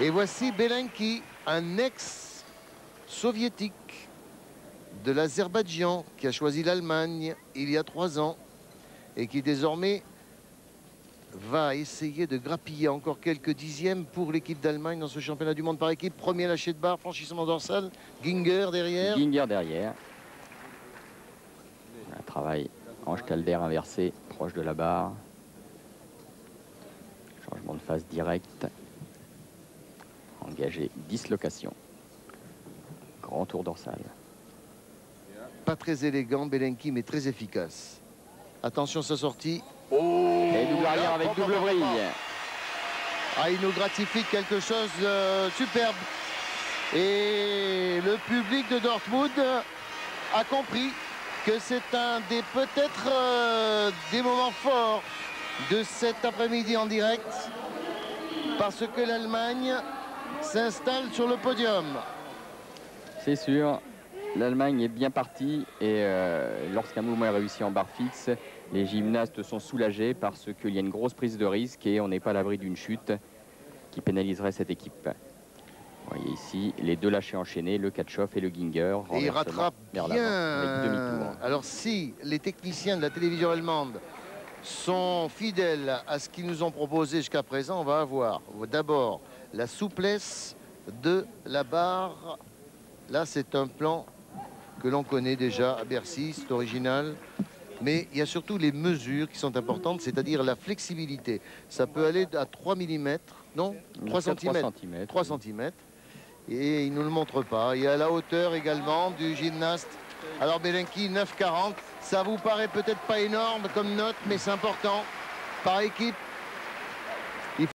Et voici Belenki, un ex-soviétique de l'Azerbaïdjan qui a choisi l'Allemagne il y a trois ans et qui désormais va essayer de grappiller encore quelques dixièmes pour l'équipe d'Allemagne dans ce championnat du monde par équipe. Premier lâché de barre, franchissement dorsal, Ginger derrière. Ginger derrière. Un travail en Stalder inversé, proche de la barre. Changement de phase direct. Engagé, dislocation. Grand tour dorsal. Pas très élégant, Belenki, mais très efficace. Attention sa sortie. Oh Et double arrière avec double vrille. Ah, il nous gratifie quelque chose de superbe. Et le public de Dortmund a compris que c'est un des peut-être euh, des moments forts de cet après-midi en direct parce que l'Allemagne s'installe sur le podium. C'est sûr, l'Allemagne est bien partie et euh, lorsqu'un mouvement est réussi en barre fixe, les gymnastes sont soulagés parce qu'il y a une grosse prise de risque et on n'est pas à l'abri d'une chute qui pénaliserait cette équipe. Vous voyez ici les deux lâchers enchaînés, le Katchoff et le Ginger. Et il rattrape bien. Alors si les techniciens de la télévision allemande sont fidèles à ce qu'ils nous ont proposé jusqu'à présent, on va avoir d'abord la souplesse de la barre. Là, c'est un plan que l'on connaît déjà à Bercy, c'est original. Mais il y a surtout les mesures qui sont importantes, c'est-à-dire la flexibilité. Ça peut aller à 3 mm, non 3 cm. 3 cm et il ne nous le montre pas. Il y a la hauteur également du gymnaste. Alors Belenki 9,40, ça vous paraît peut-être pas énorme comme note, mais c'est important. Par équipe,